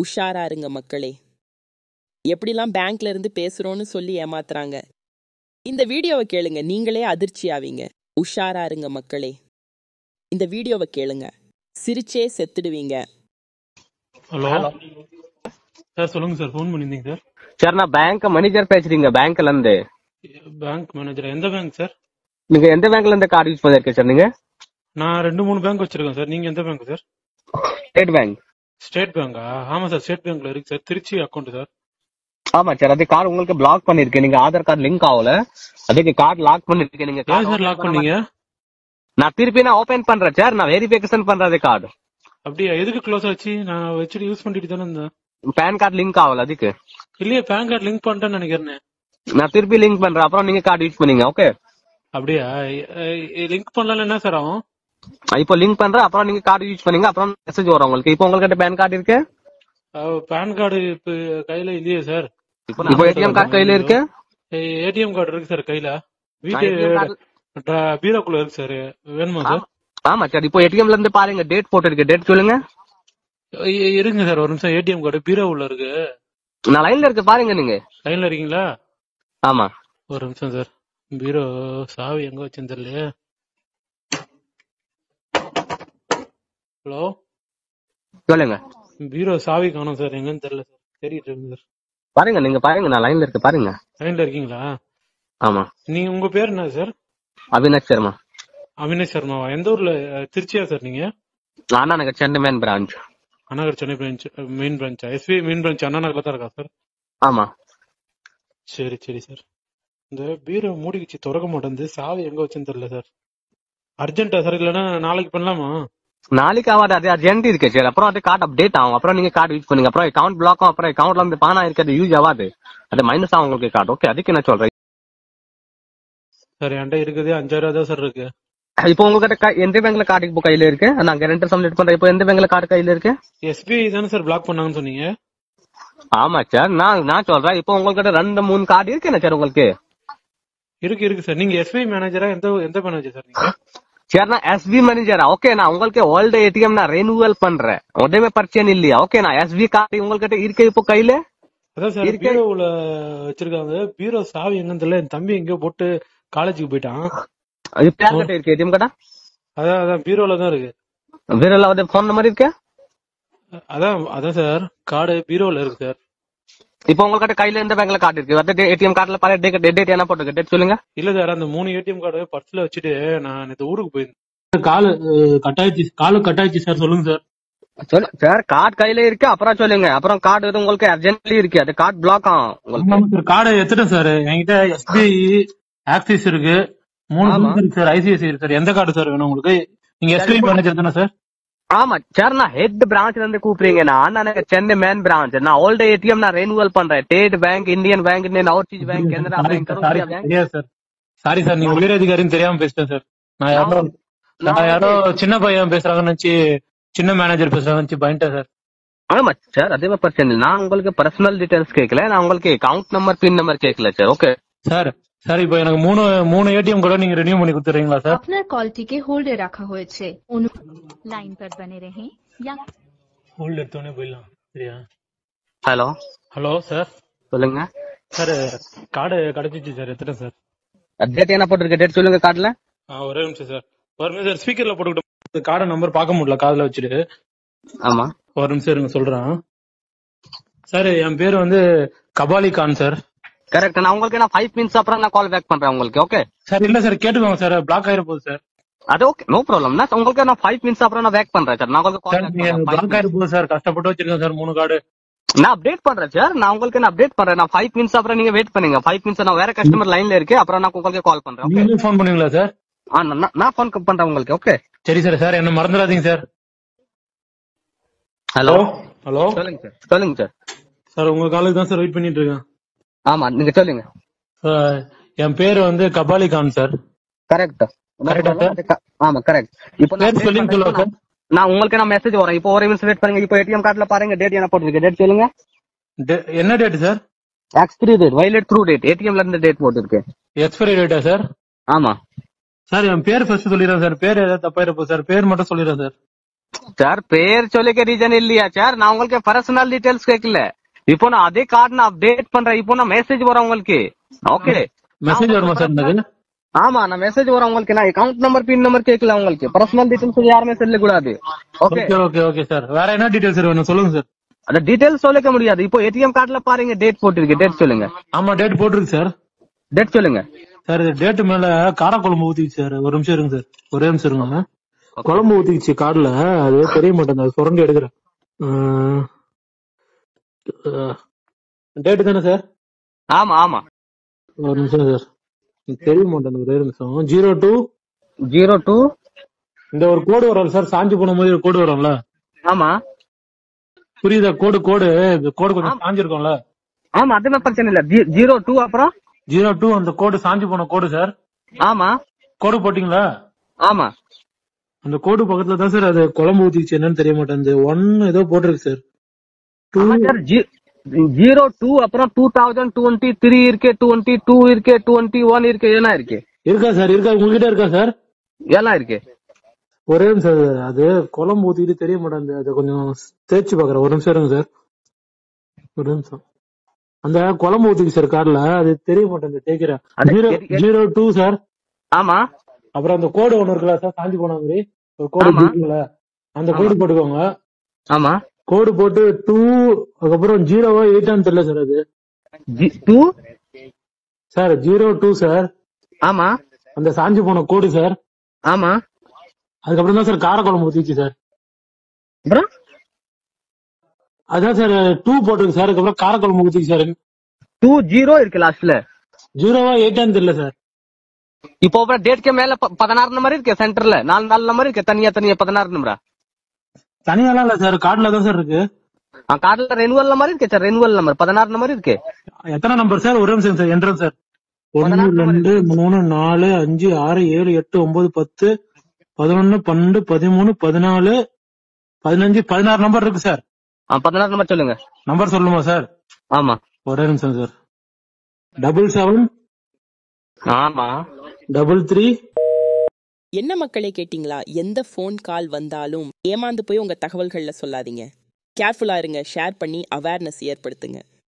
உஷாரா இருங்க மக்களே. எப்படிலாம் பேங்க்ல இருந்து பேசுறோம்னு சொல்லி ஏமாத்துறாங்க. இந்த வீடியோவை கேளுங்க. நீங்களே அதிர்ச்சி ஆவீங்க. உஷாரா இருங்க மக்களே. இந்த வீடியோவை கேளுங்க. சிரிச்சே செத்துடுவீங்க. ஹலோ. சார் சொல்லுங்க சார். ஃபோன் பண்ணியிருந்தீங்க சார். சார் நான் பேங்க் மேனேஜர் பேசுறீங்க பேங்க்ல இருந்து. பேங்க் மேனேஜர் எந்த பேங்க் சார்? நீங்க எந்த பேங்க்ல இருந்து கார்டு யூஸ் பண்ணிருக்கீங்க சார் நீங்க? நான் ரெண்டு மூணு பேங்க் வச்சிருக்கேன் சார். நீங்க எந்த bank sir? State bank state பேங்கா ஆமா சார் ஸ்டேட் பேங்க்ல இருக்கு சார் திருச்சி அக்கௌண்ட் சார் ஆமா சார் அது கார்டு உங்களுக்கு பிளாக் பண்ணிருக்கேன். நீங்க ஆதார் கார்டு லிங்க் ஆகல. அதுக்கு கார்டு லாக் பண்ணிருக்கேன். நீங்க சார் லாக் பண்ணீங்க? நான் திருப்பி நான் ஓபன் பண்றேன் சார் நான் வெரிஃபிகேஷன் பண்றது கார்டு அப்படியா? எதுக்கு க்ளோஸ் ஆச்சு? நான் வச்சுட்டு யூஸ் பண்ணிட்டு தானே இருந்தேன். பேன் கார்டு லிங்க் ஆகல அதுக்கு. இல்லையே பேன் கார்டு லிங்க் பண்ணிட்டேன்னு நினைக்கிறேன். நான் திருப்பி லிங்க் பண்றேன். அப்புறம் நீங்க கார்டு யூஸ் பண்ணீங்க ஓகே அப்படியா? லிங்க் பண்ணல என்ன சார் ஆகும். இப்போ லிங்க் பண்றேன். அப்புறம் நீங்க கார்டு யூஸ் பண்ணீங்க. அப்புறம் மெசேஜ் வரும் உங்களுக்கு. இப்போ உங்ககிட்ட பேன் கார்டு இருக்கு? பேன் கார்டு இப்ப கையில இல்லையே சார் இப்போ ஏடிஎம் கார்டு கையில இருக்கு? ஏடிஎம் கார்டு இருக்கு சார் கையில. வீட்டு பீரோக்குள்ள இருக்கு சார் வேணுமா சார் ஆமா சார் இப்போ ஏடிஎம்ல இருந்து பாருங்க. டேட் போட்டு இருக்கு டேட் சொல்லுங்க இருங்க சார் ஒரு நிமிஷம். ஏடிஎம் கார்டு பீரோ உள்ள இருக்கு. நான் லைன்ல இருக்கு. பாருங்க நீங்க. லைன்ல இருக்கீங்களா? ஆமா. ஒரு நிமிஷம் சார் பீரோ சாவி எங்க வச்சேன்னு ஹலோ? சொல்லுங்க. பீரோ சாவி காணோம் சார். எங்கன்னு தெரியல சார். தேடிட்டு இருக்கு சார். பாருங்க நீங்க பாருங்க நான் லைன்ல இருக்கு பாருங்க. லைன்ல இருக்கீங்களா? ஆமா. நீங்க உங்க பேர் என்ன சார்? அவினாஷ் சர்மா. அவினாஷ் சர்மாவா? எந்த ஊர்ல திருச்சியா சார் நீங்க? Anna Nagar Chennai main branch Anna Nagar Chennai branch main பிரான்ச்சா SBI main branch Anna நகர்ல தான் இருக்கா சார்? ஆமா. சரி சரி சார். இந்த பீரோ மூடிக்கிச்சு திறக்க மாட்டேங்குது. சாவி எங்க வச்சேன்னு தெரியல சார். அர்ஜென்ட்டா சார் இல்லைன்னா நாளைக்கு பண்ணலாமா? நாளைக்கு ஆகாது அது அர்ஜென்ட் இருக்கு சார். அப்புறம் அது கார்டு அப்டேட் ஆகும். அப்புறம் நீங்க கார்டு யூஸ் பண்ணுங்க. அப்புறம் அக்கௌண்ட் பிளாக் ஆகும். அப்புறம் அக்கௌண்ட்ல இருந்து பானா இருக்கு அது யூஸ் ஆகாது. அது மைனஸ் ஆகும் உங்களுக்கு கார்டு ஓகே அதுக்கு என்ன சொல்றேன் சார் என்கிட்ட இருக்குதே. அஞ்சாயிரம் தான் சார் இருக்கு. இப்போ உங்ககிட்ட எந்த பேங்க்ல கார்டு இப்போ கையில இருக்கு? நான் கேரண்டர் சப்மிட் பண்றேன் இப்போ எந்த பேங்க்ல கார்டு கையில இருக்கு? எஸ்பிஐ தானே சார் பிளாக் பண்ணாங்கன்னு சொன்னீங்க. ஆமா சார் நான் நான் சொல்றேன். இப்போ உங்ககிட்ட ரெண்டு மூணு கார்டு இருக்கு என்ன சார் உங்களுக்கு? இருக்கு இருக்கு சார் நீங்க எஸ்பிஐ மேனேஜரா எந்த எந்த மேனேஜர் சார் நீங்க? சார் நான் எஸ்பி மேனேஜரா ஓகே நான் உங்களுக்கு ஓல்டு ஏடிஎம் நான் ரெனுவல் பண்றேன். உடனே பர்ச்சேன் இல்லையா? ஓகே நான் எஸ்பி கார்டு உங்ககிட்ட இருக்கு இப்போ கையில? அதான் சார். பீரோவுல வச்சிருக்காங்க. பீரோ சாவி எங்கன்னு தெரியல. என் தம்பி எங்கேயோ போட்டு காலேஜுக்கு போயிட்டான். அது யார் கிட்ட இருக்கு ஏடிஎம் கார்டா அதான் அதான் பீரோல தான் இருக்கு. வேற ஏதாவது ஃபோன் நம்பர் இருக்கு? அதான் அதான் சார் கார்டு பீரோல இருக்கு சார். இப்போ உங்ககிட்ட கையில எந்த பேங்க்ல கார்டு இருக்கு. அந்த ஏடிஎம் கார்டுல பாரு டேட் டேட் என்ன போட்டுருக்கு டேட் சொல்லுங்க. இல்ல சார் அந்த மூணு ஏடிஎம் கார்டு பர்ஸ்ல வச்சுட்டு நான் இந்த ஊருக்கு போயிருந்தேன். காலு கட்டாயிச்சு காலு கட்டாயிச்சு சார் சொல்லுங்க சார் சொல்லு சார் கார்டு கையில இருக்கு அப்புறம் சொல்லுங்க. அப்புறம் கார்டு எதுவும் உங்களுக்கு அர்ஜென்ட்லி இருக்கு. அது கார்டு பிளாக் ஆகும் கார்டு எடுத்துட்டேன் சார் என்கிட்ட எஸ்பிஐ ஆக்சிஸ் இருக்கு. மூணு இருக்கு சார் ஐசிஐசி இருக்கு சார் எந்த கார்டு சார் வேணும் உங்களுக்கு? நீங்க எஸ்பிஐ மேனேஜர் தானே சார் ஆமா சார் நான் ஹெட் பிரான்ச்ல இருந்து கூப்பிடுறீங்க. நான் எனக்கு சென்னை மேன் பிரான்ச் நான் ஓல்டு ஏடிஎம் நான் ரெனுவல் பண்றேன். State bank Indian bank overseas bank Canara bank sorry sir sorry sir நீங்க உயர் அதிகாரின்னு தெரியாம பேசிட்டேன் சார் நான் யாரோ நான் யாரோ சின்ன பையன் பேசுறாங்கன்னு நினைச்சு சின்ன மேனேஜர் பேசுறாங்கன்னு நினைச்சு பயன்ட்டேன் சார் ஆமா சார் அதே மாதிரி பிரச்சனை இல்லை. நான் உங்களுக்கு பர்சனல் டீடைல்ஸ் கேட்கல. நான் உங்களுக்கு அக்கவுண்ட் நம்பர் பின் நம்பர் கேட்கல சார் ஓகே சார் சார் இப்போ எனக்கு மூணு மூணு ஏடிஎம் கூட நீங்க ரெனியூ பண்ணி கொடுத்துறீங்களா சார் আপনার কলটিকে হোল্ডে রাখা হয়েছে অনু लाइन पर बने रहें या ஹோல்ட் எடுத்தோடனே போயிடலாம் சரியா ஹலோ ஹலோ சார் சொல்லுங்க சார் கார்டு கிடைச்சிச்சு சார் எத்தனை சார் டேட் என்ன போட்டிருக்கு டேட் சொல்லுங்க கார்டுல ஆ ஒரே நிமிஷம் சார் ஒரு நிமிஷம் சார் ஸ்பீக்கர்ல போட்டுக்கிட்டு கார்டு நம்பர் பார்க்க முடியல காதுல வச்சுட்டு ஆமா ஒரு நிமிஷம் இருங்க சொல்றேன் சார் என் பேர் வந்து கபாலி கான் சார் கரெக்ட் நான் உங்களுக்கு நான் ஃபைவ் மினிட்ஸ் அப்புறம் நான் கால் பேக் பண்றேன் உங்களுக்கு ஓகே சார் இல்ல சார் கேட்டுக்கோங்க சார் பிளாக் ஆயிர போகுது சார். அது ஓகே நோ ப்ராப்ளம் நான் உங்களுக்கு நான் ஃபைவ் மினிட்ஸ் அப்புறம் நான் பேக் பண்றேன் சார். நான் உங்களுக்கு பிளாக் ஆயிர போகுது சார். கஷ்டப்பட்டு வச்சிருக்கேன் சார் மூணு கார்டு. நான் அப்டேட் பண்றேன் சார். நான் உங்களுக்கு நான் அப்டேட் பண்றேன். நான் ஃபைவ் மினிட்ஸ் அப்புறம் நீங்க வெயிட் பண்ணுங்க. ஃபைவ் மினிட்ஸ் நான் வேற கஸ்டமர் லைன்ல இருக்கு. அப்புறம் நான் உங்களுக்கு கால் பண்றேன் ஃபோன் பண்ணுவீங்களா சார்? ஆ நான் நான் ஃபோன் பண்றேன் உங்களுக்கு ஓகே சரி சார் சார் என்ன மறந்துடாதீங்க சார். ஹலோ ஹலோ சொல்லுங்க சார். சொல்லுங்க சார். சார் உங்க காலுக்கு தான் சார் வெயிட் பண்ணிட்டு இருக்கேன். ஆமா நீங்க சொல்லுங்க. என் பேர் வந்து கபாலி கான் சார். கரெக்ட் ஆமா கரெக்ட் இப்போ நான் உங்களுக்கு நான் மெசேஜ் வரேன் இப்போ ஒரு நிமிஷம் வெயிட் பண்ணுங்க. இப்போ ஏடிஎம் கார்டுல பாருங்க டேட் என்ன போட்டுருக்கு. டேட் சொல்லுங்க. என்ன date sir expiry date valid through date ஏடிஎம்ல இருந்து டேட் போட்டுருக்கு. எக்ஸ்பைரி டேட்டா சார் ஆமா. சார் என் பேர் ஃபர்ஸ்ட் சொல்லிடுறேன் சார் பேர் ஏதாவது தப்பா இருப்போம் சார் பேர் மட்டும் சொல்லிடுறேன் சார் சார் பேர் சொல்லிக்க ரீசன் இல்லையா சார் நான் உங்களுக்கு பர்சனல் டீடைல்ஸ் கேட்கல. இப்போ நான் அதே கார்டு நான் அப்டேட் பண்றேன். இப்போ நான் மெசேஜ் வரும் உங்களுக்கு. ஓகே மெசேஜ் வருமா சார் ஆமா நான் மெசேஜ் வரும் உங்களுக்கு. நான் அக்கவுண்ட் நம்பர் பின் நம்பர் கேட்கல உங்களுக்கு. பர்சனல் டீடைல்ஸ் யாருமே சொல்ல கூடாது ஓகே ஓகே ஓகே சார் வேற என்ன டீடைல்ஸ் சார் வேணும்? சொல்லுங்க சார் அந்த டீடைல்ஸ் சொல்லிக்க முடியாது. இப்போ ஏடிஎம் கார்டுல பாருங்க டேட் போட்டிருக்கு. டேட் சொல்லுங்க. ஆமா டேட் போட்டிருக்கு சார் டேட் சொல்லுங்க. சார் டேட் மேல காரக்குழம்பு ஊத்திச்சு சார் ஒரு நிமிஷம் இருங்க சார் ஒரே நிமிஷம் இருங்க. குழம்பு ஊத்திச்சு கார்டுல அது தெரிய மாட்டேங்குது. அது சுரண்டி எடுக்கிறேன். டேட் தானே சார் ஆமா ஆமா. ஒரு நிமிஷம் சார் தெரிய மாட்டேங்குது ஒரே நிமிஷம். ஜீரோ டூ ஜீரோ டூ இந்த ஒரு கோடு வரும் சார் சாஞ்சு போன மாதிரி ஒரு கோடு வரும்ல? ஆமா. புரியுதா? கோடு கோடு இந்த கோடு கொஞ்சம் சாஞ்சிருக்கும்ல? ஆமா அதுமே பிரச்சனை இல்ல. ஜீரோ டூ அப்புறம்? ஜீரோ டூ அந்த கோடு சாஞ்சு போன கோடு சார் ஆமா. கோடு போட்டீங்களா? ஆமா. அந்த கோடு பக்கத்துல தான் சார் அது குழம்பு ஊத்திச்சு என்னன்னு தெரிய மாட்டேங்குது. ஒன் ஏதோ போட்டிருக்கு சார் ஜீரோ டூ அப்புறம் டூ தௌசண்ட் டுவெண்ட்டி த்ரீ இருக்கு டுவெண்ட்டி டூ இருக்கு டுவெண்ட்டி ஒன் இருக்கு எல்லாம் இருக்கு? இருக்கா சார் இருக்கா? உங்ககிட்ட இருக்கா சார்? எல்லாம் இருக்கு? ஒரே நிமிஷம் சார் அது குழம்பு ஊத்திட்டு தெரிய மாட்டேங்குது. அதை கொஞ்சம் தேய்ச்சி பாக்குறேன் ஒரு நிமிஷம் இருங்க சார். ஒரு நிமிஷம். அந்த குழம்பு ஊத்திக்கு சார் கார்ல. அது தெரிய மாட்டேங்குது தேய்க்கிறேன். Zero zero two sir. ஆமா. அப்புறம் அந்த கோடு ஒண்ணு இருக்குல்ல சார் சாஞ்சி போன மாதிரி. ஒரு கோடு. இருக்குல்ல. அந்த கோடு போட்டுக்கோங்க. ஆமா. கோடு போட்டு டூ அதுக்கப்புறம் ஜீரோவா எயிட்டான்னு தெரியல சார் அது. Two? Sir zero two sir. ஆமா. அந்த சாஞ்சி போன கோடு சார். ஆமா. அதுக்கப்புறம் தான் சார் காரக்குழம்பு ஊத்திச்சு சார். அப்புறம்? அதான் சார் டூ போட்டிருக்கு சார். அதுக்கப்புறம் காரக்குழம்பு ஊத்திச்சு சார். டூ ஜீரோ இருக்கு லாஸ்ட்ல. ஜீரோவா எயிட்டான்னு தெரியல சார். இப்போ அப்புறம் டேட்க்கு மேல பதினாறு நம்பர் இருக்கு சென்டர்ல நாலு நாலு நம்பர் இருக்கு தனியா தனியா பதினாறு நம்பரா தனியாலாம் இல்ல சார் கார்டுல தான் சார் இருக்கு. கார்டுல ரெனுவல் நம்பர் இருக்கு சார் ரெனுவல் நம்பர் பதினாறு நம்பர் இருக்கு. எத்தனை நம்பர் சார்? ஒரு நிமிஷம் சார் என்றேன் சார். ஒன்னு ரெண்டு மூணு நாலு அஞ்சு ஆறு ஏழு எட்டு ஒன்பது பத்து பதினொன்னு பன்னெண்டு பதிமூணு பதினாலு பதினஞ்சு பதினாறு நம்பர் இருக்கு சார். பதினாறு நம்பர் சொல்லுங்க. நம்பர் சொல்லுமா சார்? ஆமா. ஒரே நிமிஷம் சார். டபுள் செவன் ஆமா. டபுள் த்ரீ என்ன மக்களே கேட்டிங்களா? எந்த ஃபோன் கால் வந்தாலும் ஏமாந்து போய் உங்கள் தகவல்களில் சொல்லாதீங்க. கேர்ஃபுல்லாக இருங்க. ஷேர் பண்ணி அவேர்னஸ் ஏற்படுத்துங்க.